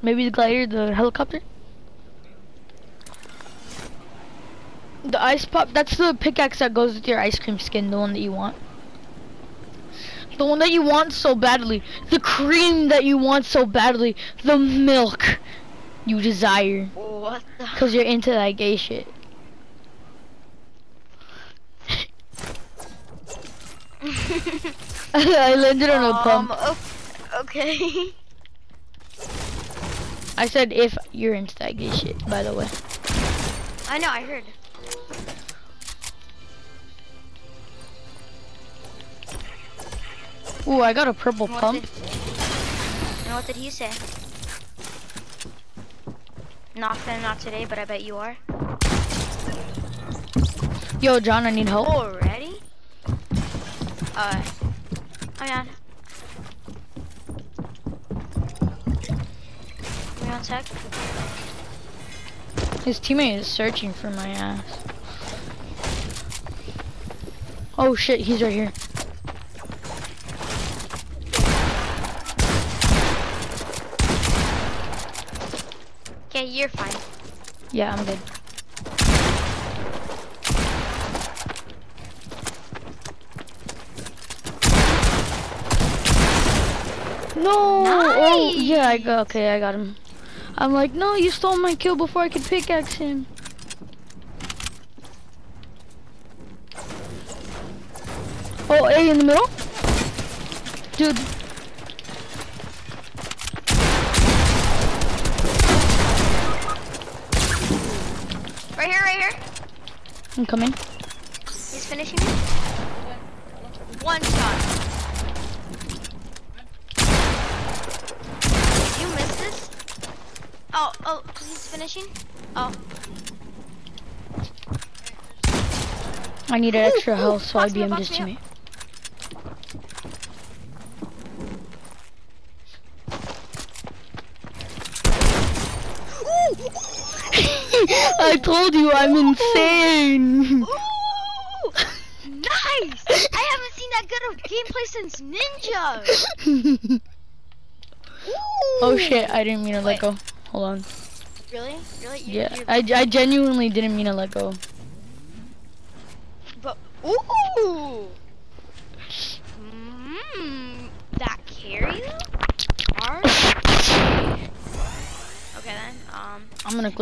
Maybe the glider, the helicopter? The ice pop, that's the pickaxe that goes with your ice cream skin, the one that you want. The one that you want so badly. The cream that you want so badly. The milk you desire. What the? Cause you're into that gay shit. I landed on a um, pump. okay. I said if you're into that gay shit, by the way. I know, I heard. Ooh, I got a purple And pump. did- and what did he say? Not finna, not today, but I bet you are. Yo, John, I need help. Already? Uh, oh yeah. Give me one sec. His teammate is searching for my ass. Oh shit, he's right here. Okay, you're fine. Yeah, I'm good. No! Oh, yeah, I got, okay, I got him. I'm like, no, you stole my kill before I could pickaxe him. Oh, A in the middle? Dude. Right here, right here. I'm coming. He's finishing me. One shot. Did you miss this? Oh, oh, he's finishing? Oh. I needed Ooh, extra health, so I box me up, BM'd his me teammate. I told you I'm insane. Ooh, nice! I haven't seen that good of gameplay since Ninja. oh shit, I didn't mean to let go. Hold on. Really? Really? You- Yeah, I, I genuinely didn't mean to let go. But ooh. Mmm. That carry though? Okay then. Um. I'm gonna